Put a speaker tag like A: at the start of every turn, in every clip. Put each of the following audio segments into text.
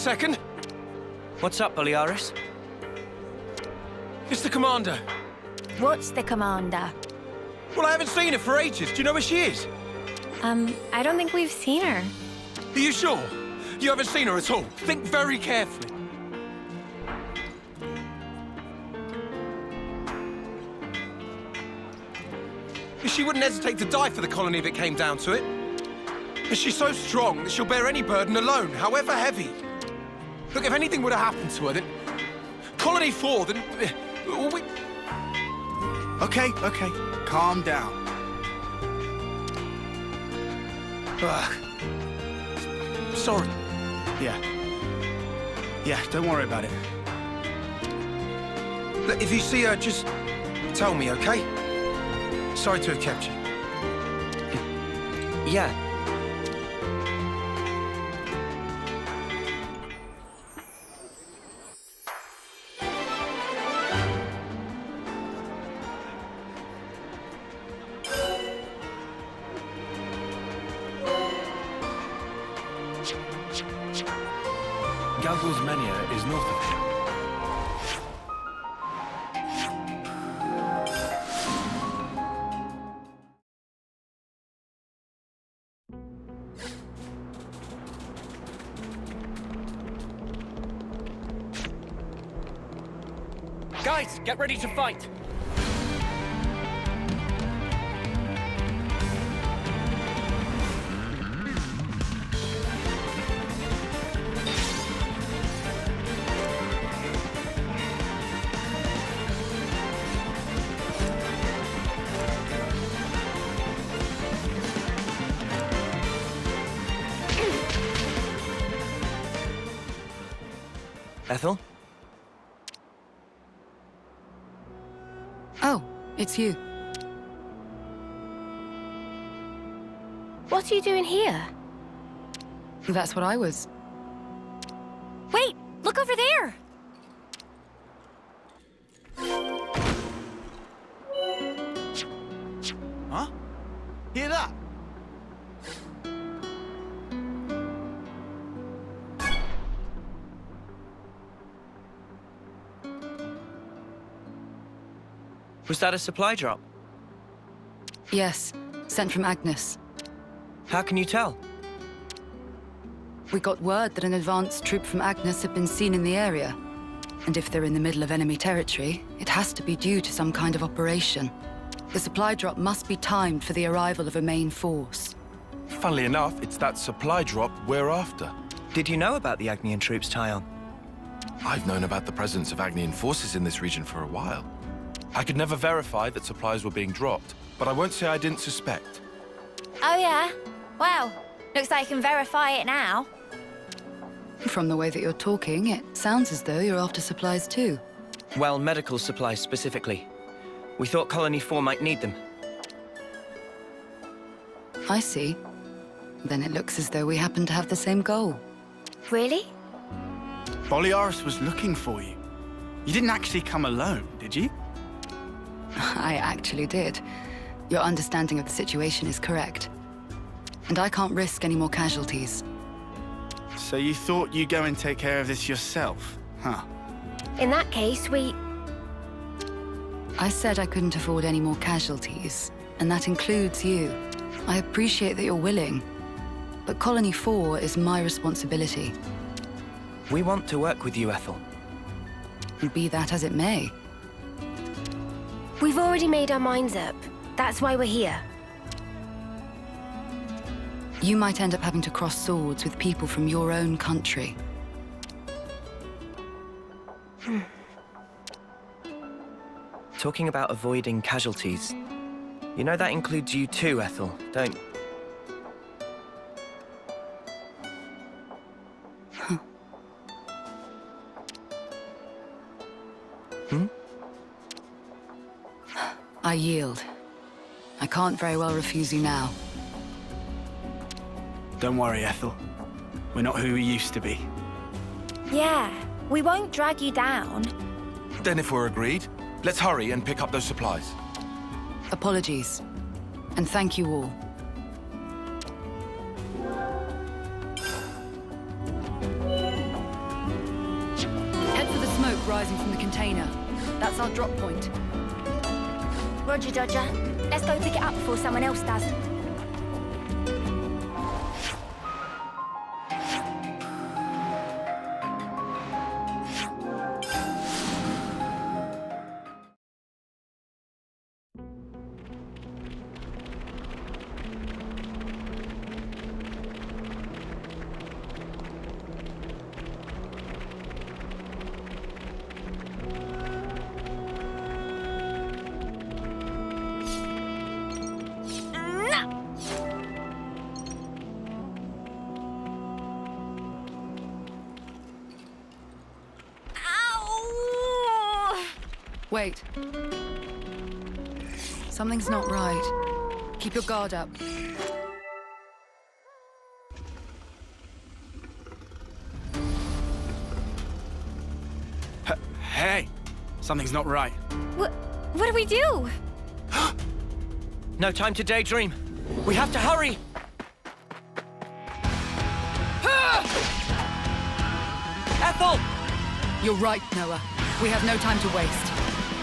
A: second?
B: What's up, Bolearis?
A: It's the commander.
C: What's the commander?
A: Well, I haven't seen her for ages. Do you know where she is?
C: Um, I don't think we've seen her.
A: Are you sure? You haven't seen her at all? Think very carefully. She wouldn't hesitate to die for the colony if it came down to it. And she's so strong that she'll bear any burden alone, however heavy. Look, if anything would have happened to her, then... Colony 4, then... uh, We...
D: Okay, okay. Calm down.
A: Ugh. Sorry.
D: Yeah. Yeah, don't worry about it.
A: Look, if you see her, just tell me, okay? Sorry to have kept you.
B: Yeah.
E: Galgul's Mania is north of here.
B: Guys, get ready to fight! Ethel?
F: Oh, it's you.
C: What are you doing here?
F: That's what I was.
C: Wait! Look over there!
D: That
B: a supply drop?
F: Yes, sent from Agnus.
B: How can you tell?
F: We got word that an advanced troop from Agnus had been seen in the area. And if they're in the middle of enemy territory, it has to be due to some kind of operation. The supply drop must be timed for the arrival of a main force.
E: Funnily enough, it's that supply drop we're after.
B: Did you know about the Agnian troops, Taion?
E: I've known about the presence of Agnian forces in this region for a while. I could never verify that supplies were being dropped, but I won't say I didn't suspect.
C: Oh, yeah? Well, looks like I can verify it now.
F: From the way that you're talking, it sounds as though you're after supplies too.
B: Well, medical supplies specifically. We thought Colony 4 might need them.
F: I see. Then it looks as though we happen to have the same goal.
C: Really?
D: Bolearis was looking for you. You didn't actually come alone, did you?
F: I actually did. Your understanding of the situation is correct. And I can't risk any more casualties.
D: So you thought you'd go and take care of this yourself, huh?
C: In that case, we...
F: I said I couldn't afford any more casualties, and that includes you. I appreciate that you're willing, but Colony 4 is my responsibility.
B: We want to work with you, Ethel.
F: Be that as it may,
C: We've already made our minds up. That's why we're here.
F: you might end up having to cross swords with people from your own country. Hmm.
B: Talking about avoiding casualties. You know that includes you too, Ethel, don't...
F: I yield. I can't very well refuse you now.
D: Don't worry, Ethel. We're not who we used to be.
C: Yeah, we won't drag you down.
E: Then if we're agreed, let's hurry and pick up those supplies.
F: Apologies. And thank you all. Head for the smoke rising from the container. That's our drop point.
C: Roger, Dodger. Let's go pick it up before someone else does.
F: Wait. Something's not right. Keep your guard up.
D: H- hey, something's not right.
C: What, what do we do?
B: No time to daydream. We have to hurry! Ethel!
F: You're right, Noah. We have no time to waste.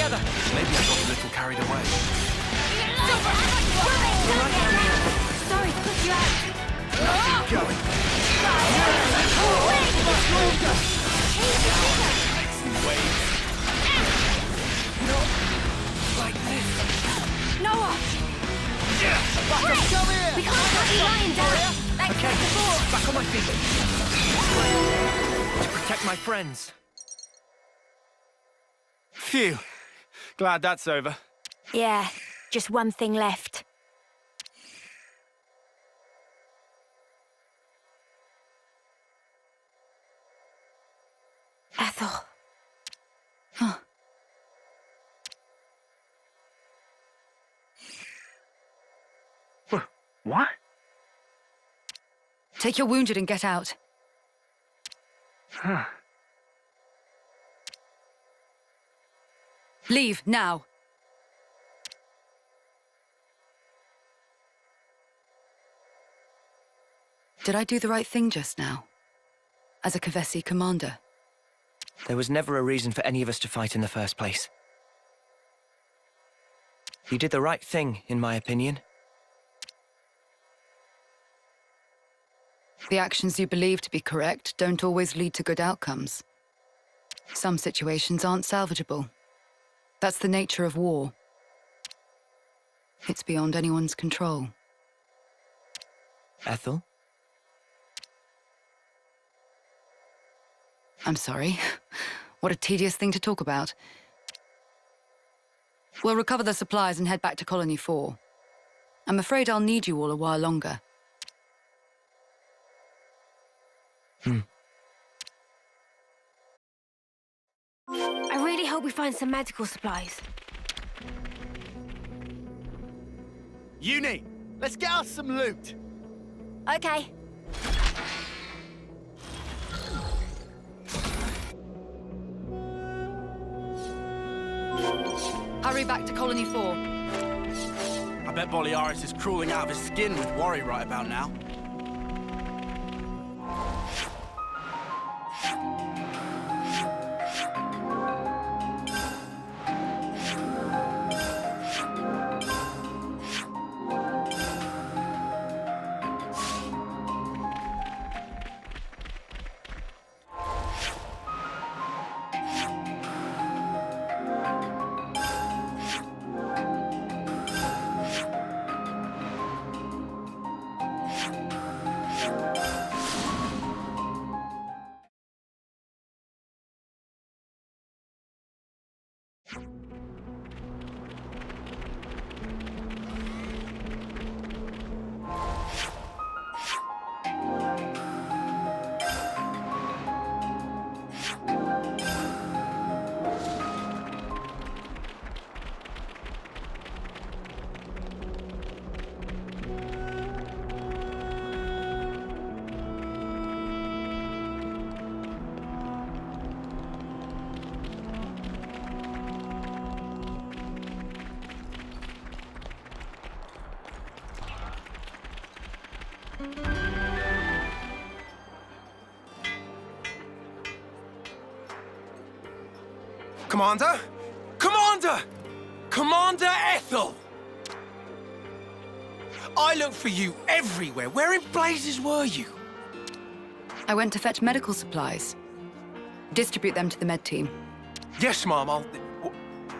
B: together.
E: Maybe I got a little carried away.
C: Sorry to put you out.
B: Like this.
C: Noah! Yeah. Back We can't have you lying down.
B: Okay, back on my feet. To protect my friends.
D: Phew. Glad that's over.
C: Yeah, just one thing left. Ethel. Huh.
D: What?
F: Take your wounded and get out. Leave, now. Did I do the right thing just now? As a Kevesi commander?
B: There was never a reason for any of us to fight in the first place. You did the right thing, in my opinion.
F: The actions you believe to be correct don't always lead to good outcomes. Some situations aren't salvageable. That's the nature of war. It's beyond anyone's control.
B: Ethel?
F: I'm sorry. What a tedious thing to talk about. We'll recover the supplies and head back to Colony 4. I'm afraid I'll need you all a while longer.
C: Really hope we find some medical supplies.
D: Eunie, let's get us some loot.
C: Okay.
F: Hurry back to Colony 4.
D: I bet Bolearis is crawling out of his skin with worry right about now.
A: Commander? Commander! Commander Ethel! I looked for you everywhere. Where in blazes were you?
F: I went to fetch medical supplies. Distribute them to the med team.
A: Yes, Mom, I'll...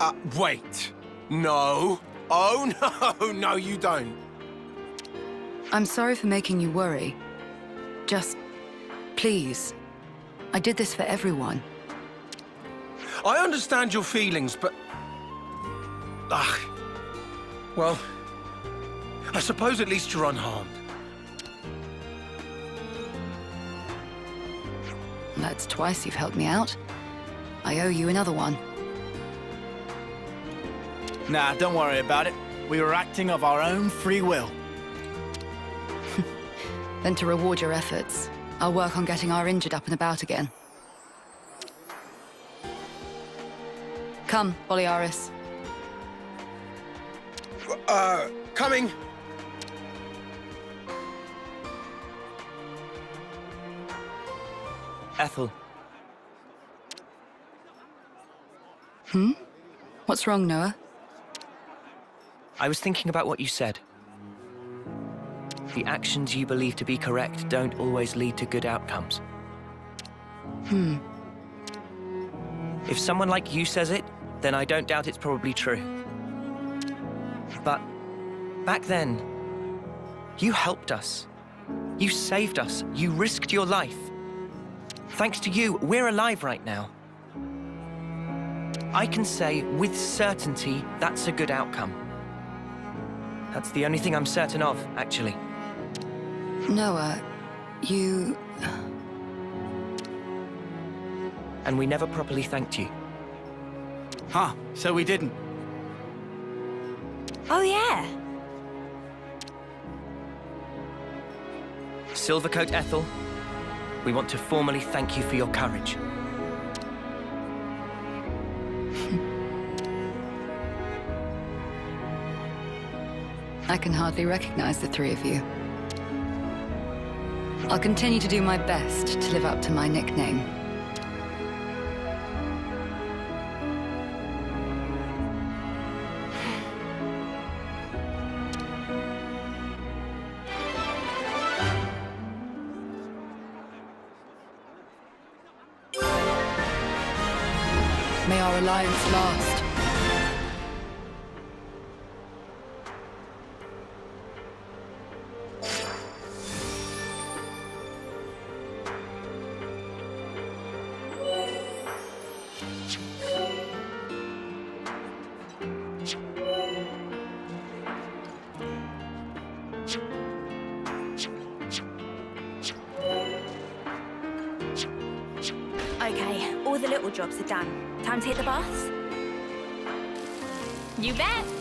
A: Uh, wait. No. Oh, no, no, you don't.
F: I'm sorry for making you worry. Just, please. I did this for everyone.
A: I understand your feelings, but... Ah. Well, I suppose at least you're unharmed.
F: That's twice you've helped me out. I owe you another one.
D: Nah, don't worry about it. We were acting of our own free will.
F: Then to reward your efforts, I'll work on getting our injured up and about again. Come, Bolearis.
A: Uh, coming.
B: Ethel, Hmm?
F: What's wrong, Noah?
B: I was thinking about what you said. The actions you believe to be correct don't always lead to good outcomes. Hmm. If someone like you says it, then I don't doubt it's probably true. But back then, you helped us. You saved us. You risked your life. Thanks to you, we're alive right now. I can say with certainty that's a good outcome. That's the only thing I'm certain of, actually.
F: Noah, you...
B: Uh, and we never properly thanked you.
D: Huh, so we didn't.
C: Oh, yeah.
B: Silvercoat Ethel, we want to formally thank you for your courage.
F: I can hardly recognize the three of you. I'll continue to do my best to live up to my nickname.
C: Okay, all the little jobs are done. Time to hit the baths? You bet.